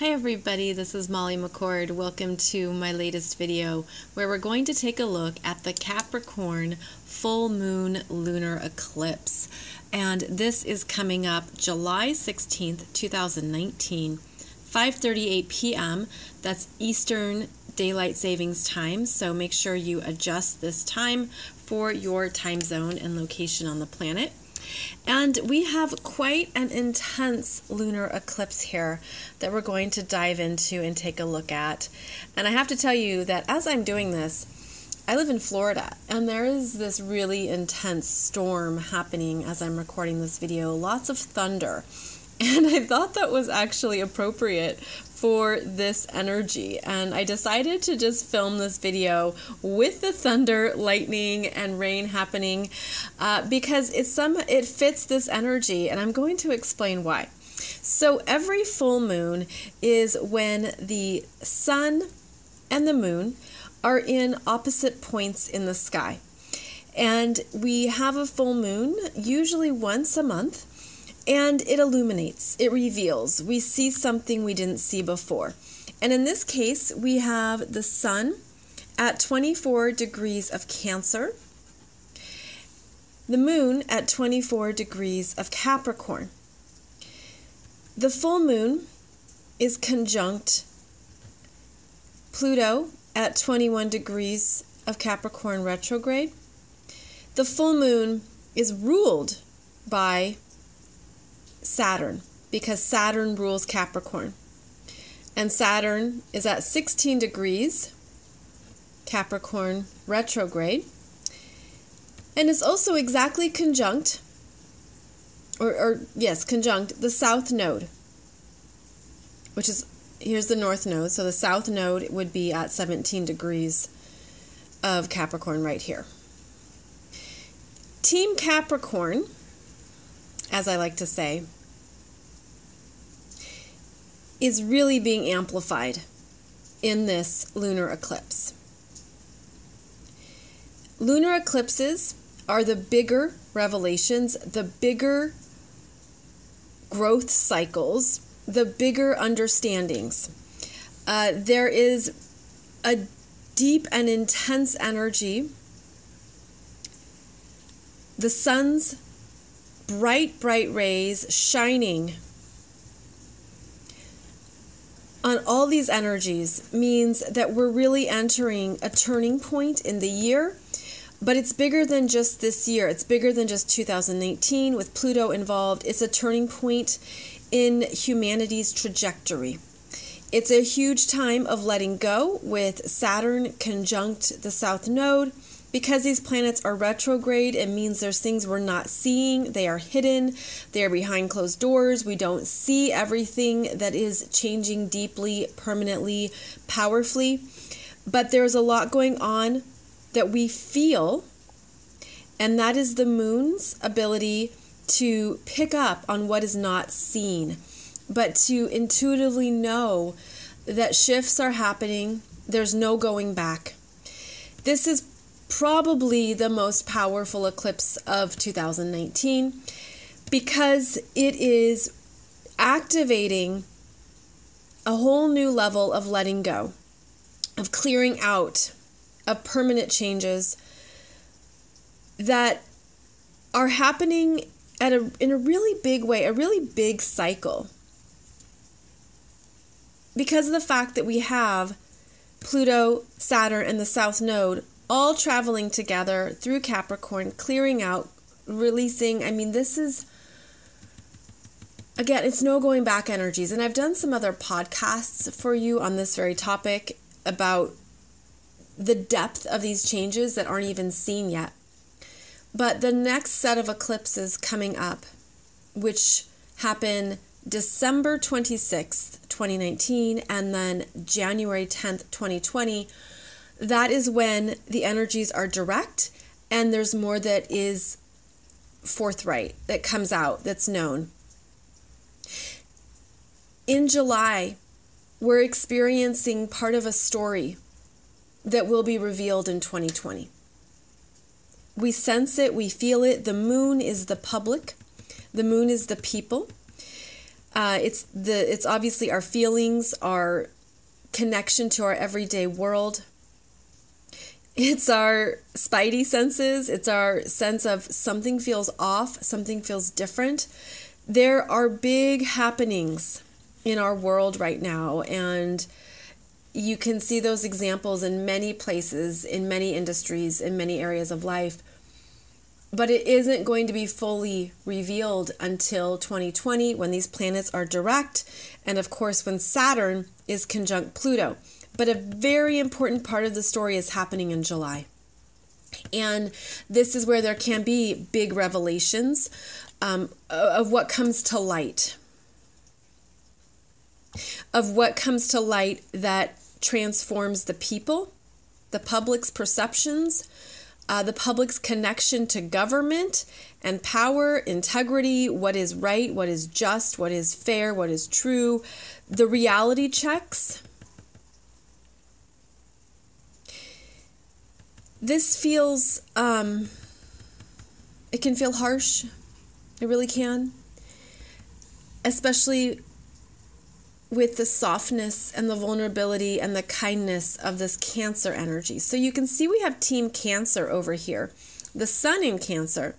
Hi everybody, this is Molly McCord. Welcome to my latest video where we're going to take a look at the Capricorn full moon lunar eclipse. And this is coming up July 16th, 2019, 5:38 p.m. That's Eastern Daylight Savings Time, so make sure you adjust this time for your time zone and location on the planet. And we have quite an intense lunar eclipse here that we're going to dive into and take a look at. And I have to tell you that as I'm doing this, I live in Florida and there is this really intense storm happening as I'm recording this video, lots of thunder. And I thought that was actually appropriate for this energy. And I decided to just film this video with the thunder, lightning, and rain happening uh, because it's some it fits this energy, and I'm going to explain why. So every full moon is when the sun and the moon are in opposite points in the sky. And we have a full moon usually once a month and it illuminates, it reveals. We see something we didn't see before. And in this case, we have the sun at 24 degrees of Cancer, the moon at 24 degrees of Capricorn. The full moon is conjunct Pluto at 21 degrees of Capricorn retrograde. The full moon is ruled by Saturn because Saturn rules Capricorn. And Saturn is at 16 degrees Capricorn retrograde and is also exactly conjunct or, or yes, conjunct the south node, which is here's the north node. So the south node would be at 17 degrees of Capricorn right here. Team Capricorn, as I like to say, is really being amplified in this lunar eclipse. Lunar eclipses are the bigger revelations, the bigger growth cycles, the bigger understandings. Uh, there is a deep and intense energy. The sun's bright, bright rays shining on all these energies means that we're really entering a turning point in the year. But it's bigger than just this year. It's bigger than just 2019 with Pluto involved. It's a turning point in humanity's trajectory. It's a huge time of letting go with Saturn conjunct the South Node because these planets are retrograde, it means there's things we're not seeing. They are hidden, they are behind closed doors. We don't see everything that is changing deeply, permanently, powerfully. But there's a lot going on that we feel, and that is the moon's ability to pick up on what is not seen, but to intuitively know that shifts are happening. There's no going back. This is probably the most powerful eclipse of 2019 because it is activating a whole new level of letting go, of clearing out, of permanent changes that are happening at a in a really big way, a really big cycle. Because of the fact that we have Pluto, Saturn, and the South Node all traveling together through Capricorn, clearing out, releasing. I mean, this is again, it's no going back energies. And I've done some other podcasts for you on this very topic about the depth of these changes that aren't even seen yet. But the next set of eclipses coming up, which happen December 26th, 2019, and then January 10th, 2020, that is when the energies are direct and there's more that is forthright, that comes out, that's known. In July, we're experiencing part of a story that will be revealed in 2020. We sense it, we feel it. The moon is the public, the moon is the people. Uh, it's the it's obviously our feelings, our connection to our everyday world. It's our spidey senses. It's our sense of something feels off, something feels different. There are big happenings in our world right now, and you can see those examples in many places, in many industries, in many areas of life but it isn't going to be fully revealed until 2020 when these planets are direct, and of course, when Saturn is conjunct Pluto. But a very important part of the story is happening in July. And this is where there can be big revelations um, of what comes to light. Of what comes to light that transforms the people, the public's perceptions, uh, the public's connection to government and power, integrity, what is right, what is just, what is fair, what is true, the reality checks. This feels, um, it can feel harsh. It really can. Especially with the softness and the vulnerability and the kindness of this Cancer energy. So you can see we have Team Cancer over here, the Sun in Cancer,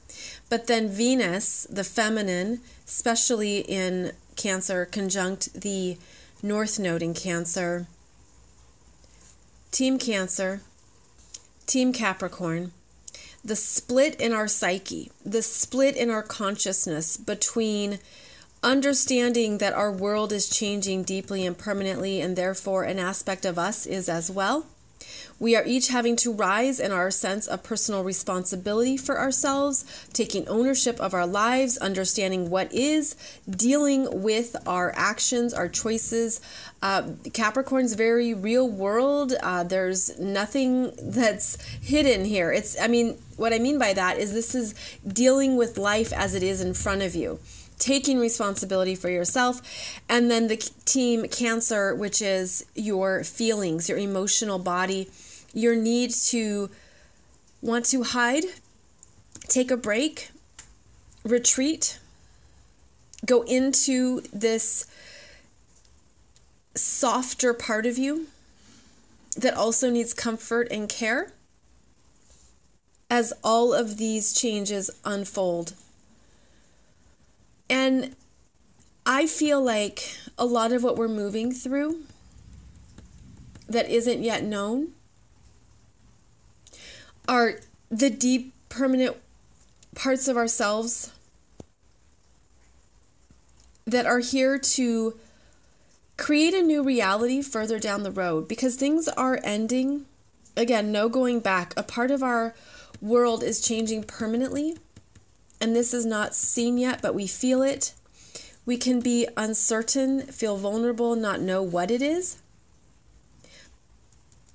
but then Venus, the feminine, especially in Cancer, conjunct the North Node in Cancer. Team Cancer, Team Capricorn, the split in our psyche, the split in our consciousness between understanding that our world is changing deeply and permanently, and therefore an aspect of us is as well. We are each having to rise in our sense of personal responsibility for ourselves, taking ownership of our lives, understanding what is, dealing with our actions, our choices. Uh, Capricorn's very real world. Uh, there's nothing that's hidden here. It's, I mean, what I mean by that is this is dealing with life as it is in front of you taking responsibility for yourself. And then the team cancer, which is your feelings, your emotional body, your need to want to hide, take a break, retreat, go into this softer part of you that also needs comfort and care as all of these changes unfold and I feel like a lot of what we're moving through that isn't yet known are the deep, permanent parts of ourselves that are here to create a new reality further down the road because things are ending. Again, no going back. A part of our world is changing permanently and this is not seen yet, but we feel it. We can be uncertain, feel vulnerable, not know what it is.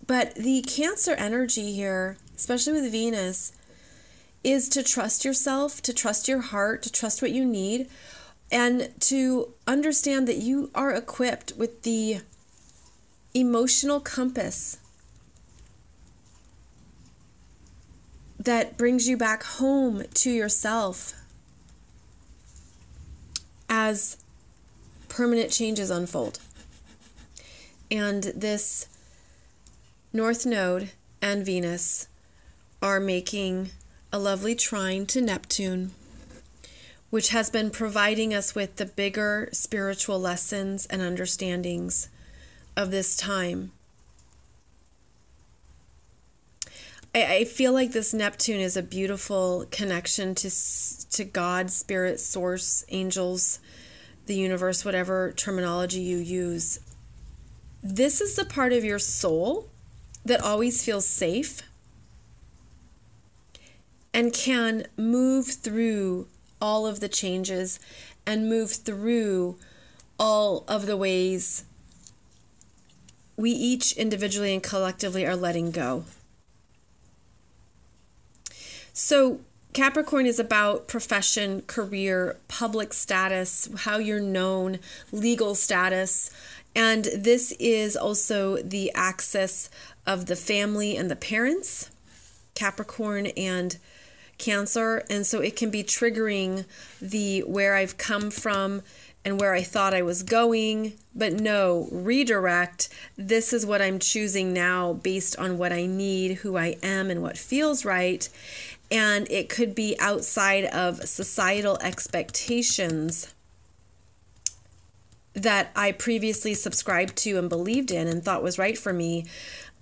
But the Cancer energy here, especially with Venus, is to trust yourself, to trust your heart, to trust what you need, and to understand that you are equipped with the emotional compass that brings you back home to yourself as permanent changes unfold. And this North Node and Venus are making a lovely trine to Neptune, which has been providing us with the bigger spiritual lessons and understandings of this time I, I feel like this Neptune is a beautiful connection to to God, spirit, source, angels, the universe, whatever terminology you use. This is the part of your soul that always feels safe and can move through all of the changes and move through all of the ways we each individually and collectively are letting go. So, Capricorn is about profession, career, public status, how you're known, legal status. And this is also the axis of the family and the parents, Capricorn and Cancer. And so it can be triggering the where I've come from and where I thought I was going. But no, redirect. This is what I'm choosing now based on what I need, who I am, and what feels right. And it could be outside of societal expectations that I previously subscribed to and believed in and thought was right for me.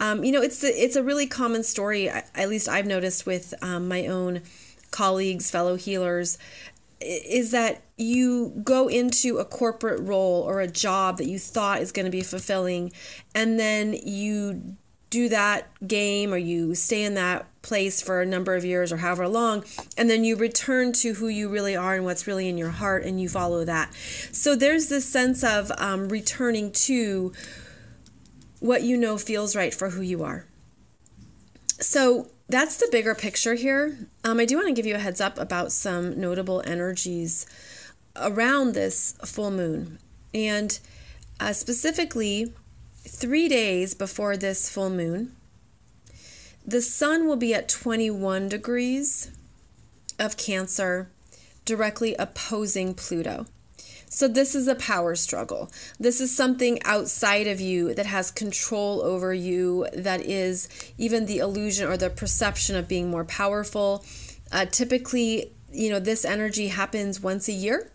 Um, you know, it's a, it's a really common story. At least I've noticed with um, my own colleagues, fellow healers, is that you go into a corporate role or a job that you thought is going to be fulfilling, and then you do that game or you stay in that place for a number of years or however long, and then you return to who you really are and what's really in your heart, and you follow that. So there's this sense of um, returning to what you know feels right for who you are. So that's the bigger picture here. Um, I do want to give you a heads up about some notable energies around this full moon. And uh, specifically, three days before this full moon, the sun will be at 21 degrees of Cancer, directly opposing Pluto. So, this is a power struggle. This is something outside of you that has control over you, that is even the illusion or the perception of being more powerful. Uh, typically, you know, this energy happens once a year.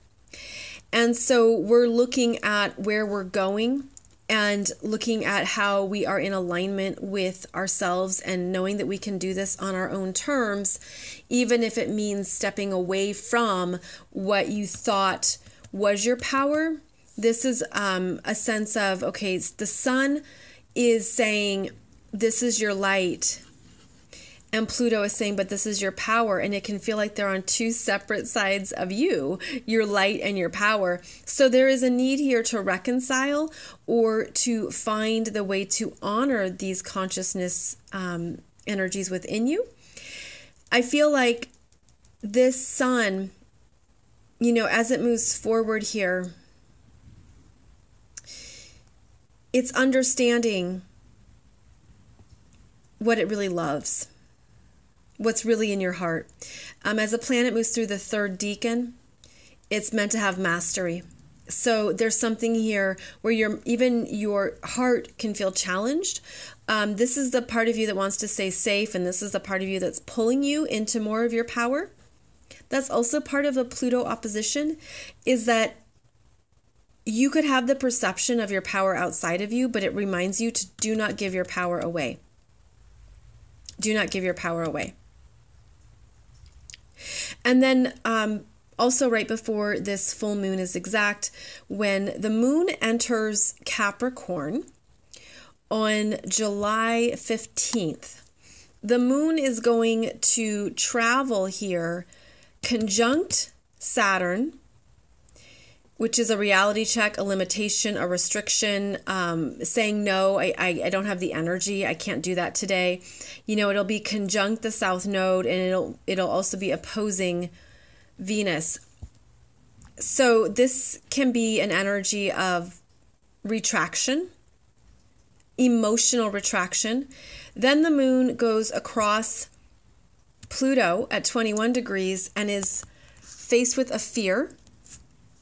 And so, we're looking at where we're going and looking at how we are in alignment with ourselves and knowing that we can do this on our own terms, even if it means stepping away from what you thought was your power. This is um, a sense of okay, the sun is saying, This is your light. And Pluto is saying, but this is your power. And it can feel like they're on two separate sides of you, your light and your power. So there is a need here to reconcile or to find the way to honor these consciousness um, energies within you. I feel like this sun you know, as it moves forward here, it's understanding what it really loves, what's really in your heart. Um, as a planet moves through the third decan, it's meant to have mastery. So there's something here where your even your heart can feel challenged. Um, this is the part of you that wants to stay safe, and this is the part of you that's pulling you into more of your power that's also part of a Pluto opposition is that you could have the perception of your power outside of you, but it reminds you to do not give your power away. Do not give your power away. And then um, also, right before this full moon is exact, when the moon enters Capricorn on July 15th, the moon is going to travel here conjunct Saturn, which is a reality check, a limitation, a restriction, um, saying no, I, I, I don't have the energy, I can't do that today. You know, it'll be conjunct the South Node, and it'll it'll also be opposing Venus. So this can be an energy of retraction, emotional retraction. Then the moon goes across Pluto at 21 degrees and is faced with a fear.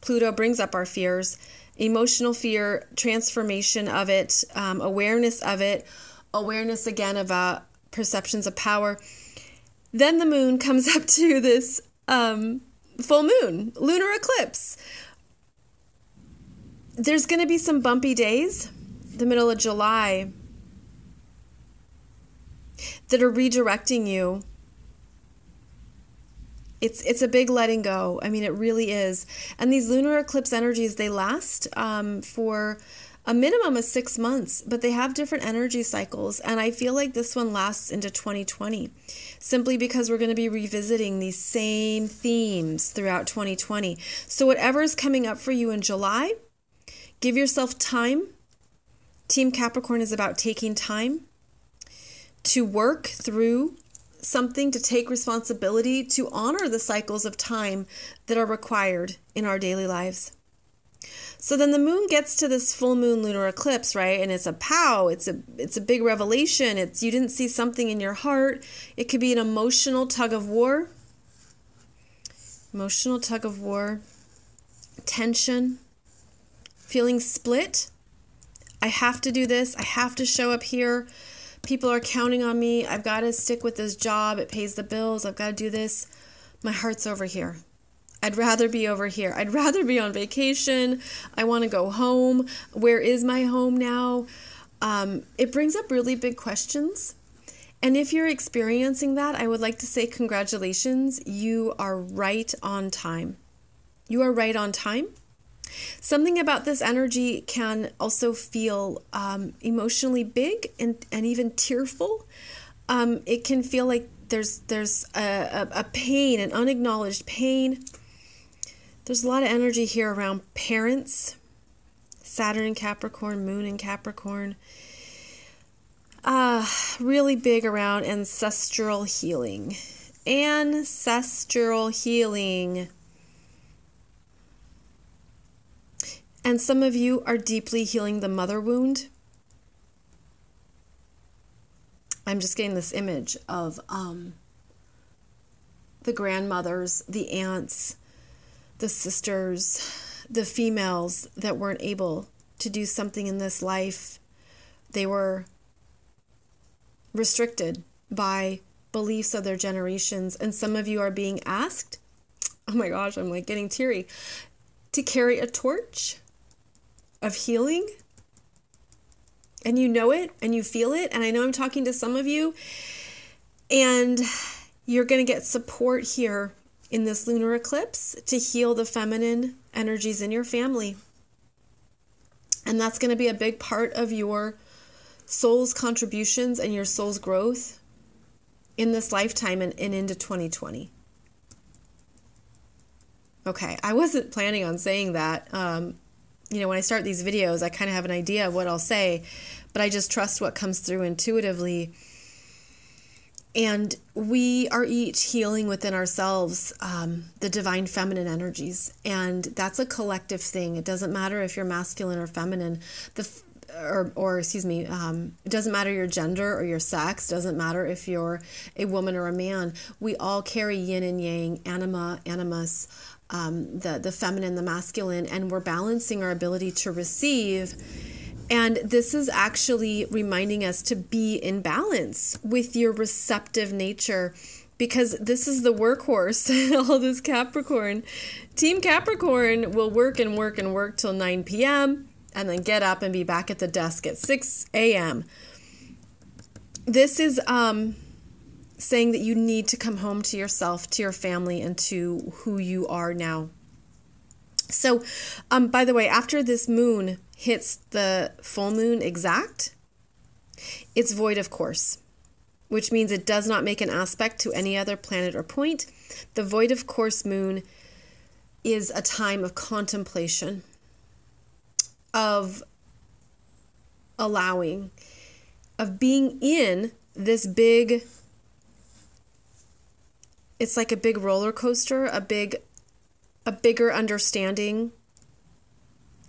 Pluto brings up our fears, emotional fear, transformation of it, um, awareness of it, awareness again of uh, perceptions of power. Then the moon comes up to this um, full moon, lunar eclipse. There's going to be some bumpy days, the middle of July, that are redirecting you it's it's a big letting go. I mean, it really is. And these lunar eclipse energies they last um, for a minimum of six months, but they have different energy cycles. And I feel like this one lasts into 2020 simply because we're going to be revisiting these same themes throughout 2020. So, whatever is coming up for you in July, give yourself time. Team Capricorn is about taking time to work through something to take responsibility to honor the cycles of time that are required in our daily lives. So then the moon gets to this full moon lunar eclipse, right? And it's a pow, it's a it's a big revelation. It's you didn't see something in your heart. It could be an emotional tug of war. Emotional tug of war, tension, feeling split. I have to do this. I have to show up here. People are counting on me. I've got to stick with this job. It pays the bills. I've got to do this. My heart's over here. I'd rather be over here. I'd rather be on vacation. I want to go home. Where is my home now? Um, it brings up really big questions. And if you're experiencing that, I would like to say congratulations. You are right on time. You are right on time. Something about this energy can also feel um, emotionally big and, and even tearful. Um, it can feel like there's there's a, a, a pain, an unacknowledged pain. There's a lot of energy here around parents, Saturn in Capricorn, Moon in Capricorn. Uh, really big around ancestral healing. Ancestral healing. And some of you are deeply healing the mother wound. I'm just getting this image of um, the grandmothers, the aunts, the sisters, the females that weren't able to do something in this life. They were restricted by beliefs of their generations. And some of you are being asked, oh my gosh, I'm like getting teary, to carry a torch of healing. And you know it and you feel it and i know i'm talking to some of you and you're going to get support here in this lunar eclipse to heal the feminine energies in your family. And that's going to be a big part of your soul's contributions and your soul's growth in this lifetime and, and into 2020 okay i wasn't planning on saying that um, you know, when I start these videos, I kind of have an idea of what I'll say, but I just trust what comes through intuitively. And we are each healing within ourselves um, the divine feminine energies. And that's a collective thing. It doesn't matter if you're masculine or feminine. The or, or excuse me, um, it doesn't matter your gender or your sex, doesn't matter if you're a woman or a man. We all carry yin and yang, anima, animus, um, the the feminine, the masculine, and we're balancing our ability to receive. And this is actually reminding us to be in balance with your receptive nature because this is the workhorse, all this Capricorn. Team Capricorn will work and work and work till 9 p.m. and then get up and be back at the desk at 6 a.m. This is um saying that you need to come home to yourself, to your family, and to who you are now. So, um, by the way, after this moon hits the full moon exact, it's void of course, which means it does not make an aspect to any other planet or point. The void of course moon is a time of contemplation, of allowing, of being in this big it's like a big roller coaster, a big a bigger understanding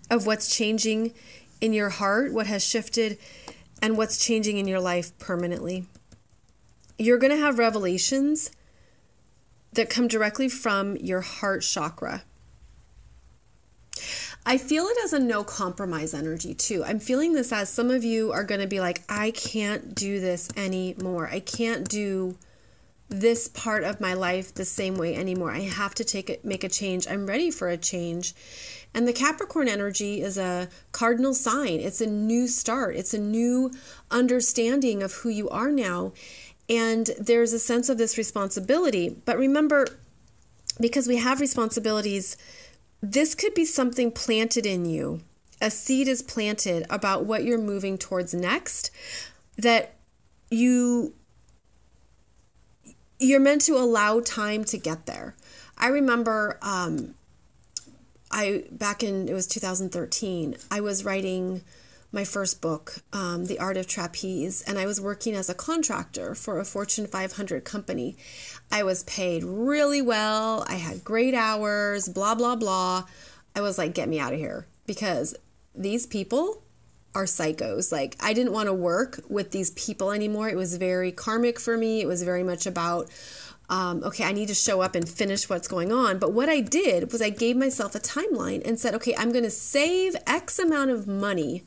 of what's changing in your heart, what has shifted and what's changing in your life permanently. You're going to have revelations that come directly from your heart chakra. I feel it as a no compromise energy too. I'm feeling this as some of you are going to be like, I can't do this anymore. I can't do this part of my life the same way anymore. I have to take it make a change. I'm ready for a change. And the Capricorn energy is a cardinal sign. It's a new start. It's a new understanding of who you are now. And there's a sense of this responsibility. But remember, because we have responsibilities, this could be something planted in you. A seed is planted about what you're moving towards next that you you're meant to allow time to get there. I remember um, I back in it was 2013. I was writing my first book, um, The Art of Trapeze, and I was working as a contractor for a Fortune 500 company. I was paid really well. I had great hours. Blah blah blah. I was like, get me out of here because these people are psychos. Like, I didn't want to work with these people anymore. It was very karmic for me. It was very much about um, okay, I need to show up and finish what's going on. But what I did was I gave myself a timeline and said, okay, I'm going to save X amount of money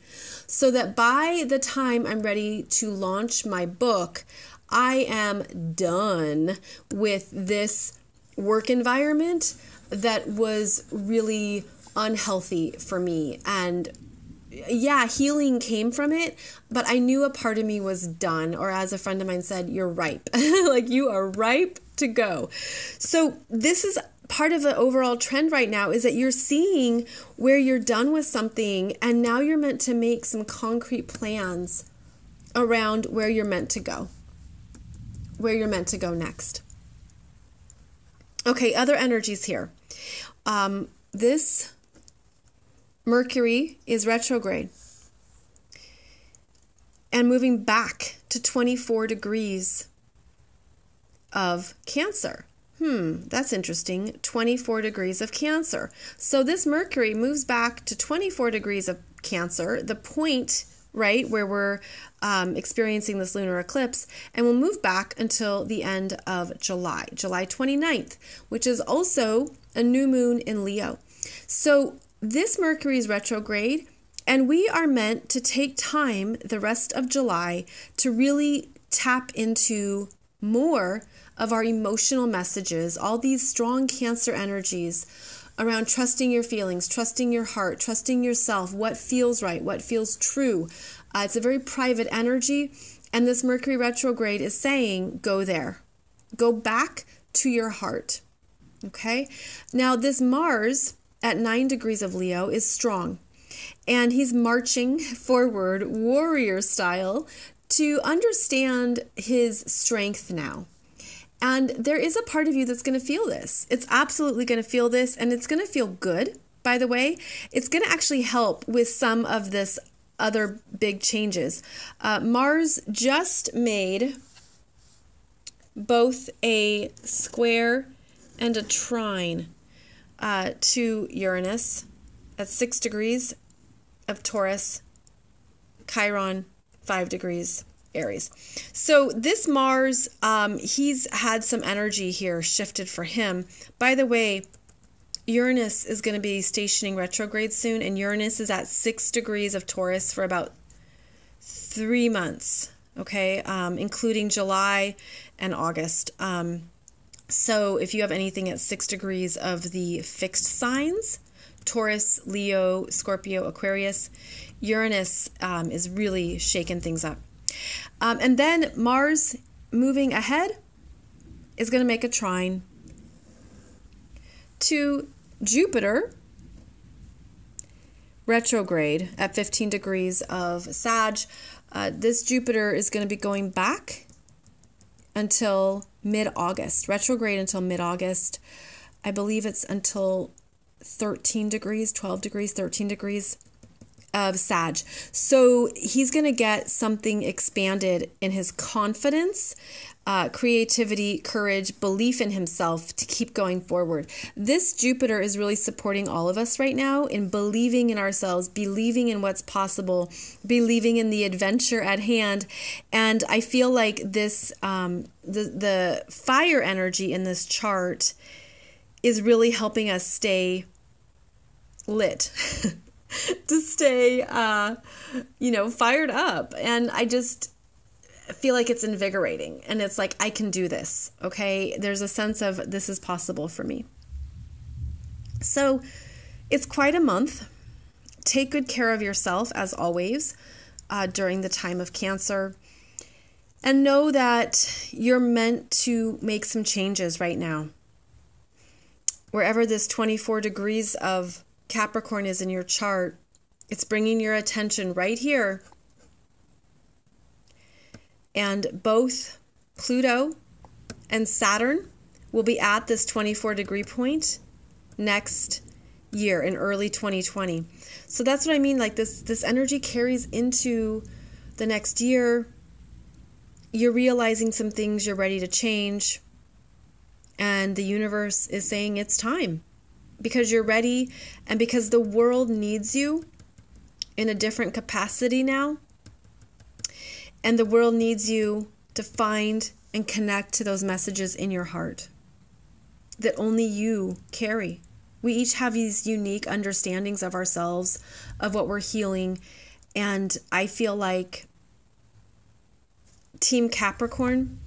so that by the time I'm ready to launch my book, I am done with this work environment that was really unhealthy for me and yeah, healing came from it, but I knew a part of me was done. Or as a friend of mine said, you're ripe. like you are ripe to go. So this is part of the overall trend right now is that you're seeing where you're done with something and now you're meant to make some concrete plans around where you're meant to go. Where you're meant to go next. Okay, other energies here. Um, this Mercury is retrograde and moving back to 24 degrees of Cancer. Hmm, that's interesting. 24 degrees of Cancer. So this Mercury moves back to 24 degrees of Cancer, the point, right, where we're um, experiencing this lunar eclipse, and will move back until the end of July, July 29th, which is also a new moon in Leo. So this Mercury is retrograde, and we are meant to take time the rest of July to really tap into more of our emotional messages, all these strong Cancer energies around trusting your feelings, trusting your heart, trusting yourself, what feels right, what feels true. Uh, it's a very private energy, and this Mercury retrograde is saying, go there, go back to your heart. Okay? Now, this Mars at nine degrees of Leo is strong. And he's marching forward, warrior style, to understand his strength now. And there is a part of you that's going to feel this. It's absolutely going to feel this, and it's going to feel good, by the way. It's going to actually help with some of this other big changes. Uh, Mars just made both a square and a trine uh, to Uranus at six degrees of Taurus, Chiron, five degrees Aries. So this Mars, um, he's had some energy here shifted for him. By the way, Uranus is going to be stationing retrograde soon, and Uranus is at six degrees of Taurus for about three months, okay, um, including July and August. Um, so if you have anything at six degrees of the fixed signs, Taurus, Leo, Scorpio, Aquarius, Uranus um, is really shaking things up. Um, and then Mars moving ahead is going to make a trine to Jupiter retrograde at 15 degrees of Sag. Uh, this Jupiter is going to be going back until mid August, retrograde until mid August. I believe it's until 13 degrees, 12 degrees, 13 degrees of Sag. So he's going to get something expanded in his confidence, uh, creativity, courage, belief in himself to keep going forward. This Jupiter is really supporting all of us right now in believing in ourselves, believing in what's possible, believing in the adventure at hand. And I feel like this, um, the, the fire energy in this chart is really helping us stay lit. to stay, uh, you know, fired up. And I just feel like it's invigorating. And it's like, I can do this. Okay. There's a sense of this is possible for me. So it's quite a month. Take good care of yourself, as always, uh, during the time of Cancer. And know that you're meant to make some changes right now. Wherever this 24 degrees of Capricorn is in your chart, it's bringing your attention right here. And both Pluto and Saturn will be at this 24 degree point next year in early 2020. So that's what I mean like this this energy carries into the next year. You're realizing some things you're ready to change and the universe is saying it's time because you're ready and because the world needs you in a different capacity now. And the world needs you to find and connect to those messages in your heart that only you carry. We each have these unique understandings of ourselves, of what we're healing. And I feel like Team Capricorn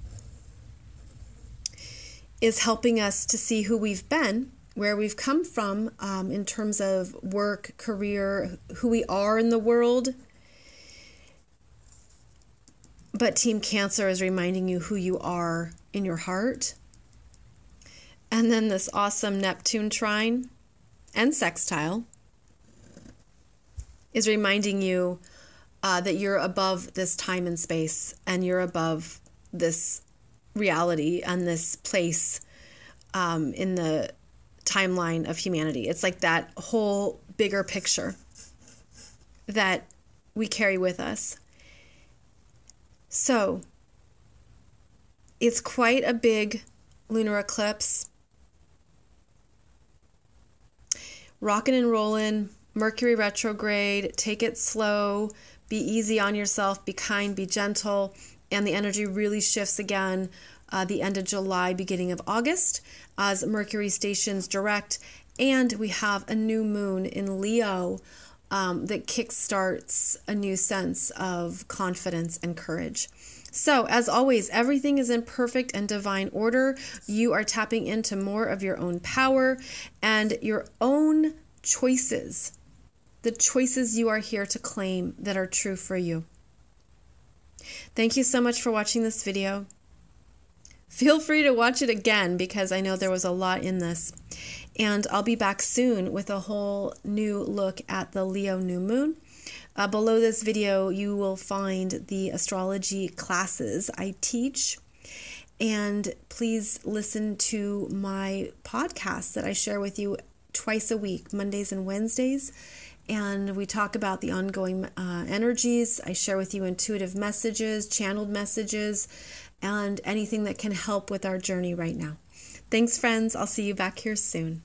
is helping us to see who we've been, where we've come from um, in terms of work, career, who we are in the world. But Team Cancer is reminding you who you are in your heart. And then this awesome Neptune trine and sextile is reminding you uh, that you're above this time and space and you're above this reality and this place um, in the timeline of humanity. It's like that whole bigger picture that we carry with us. So, it's quite a big lunar eclipse. Rocking and rolling, Mercury retrograde, take it slow, be easy on yourself, be kind, be gentle, and the energy really shifts again uh, the end of July, beginning of August, as Mercury stations direct, and we have a new moon in Leo um, that kickstarts a new sense of confidence and courage. So, as always, everything is in perfect and divine order. You are tapping into more of your own power and your own choices the choices you are here to claim that are true for you. Thank you so much for watching this video. Feel free to watch it again because I know there was a lot in this. And I'll be back soon with a whole new look at the Leo new moon. Uh, below this video, you will find the astrology classes I teach. And please listen to my podcast that I share with you twice a week, Mondays and Wednesdays and we talk about the ongoing uh, energies. I share with you intuitive messages, channeled messages, and anything that can help with our journey right now. Thanks, friends. I'll see you back here soon.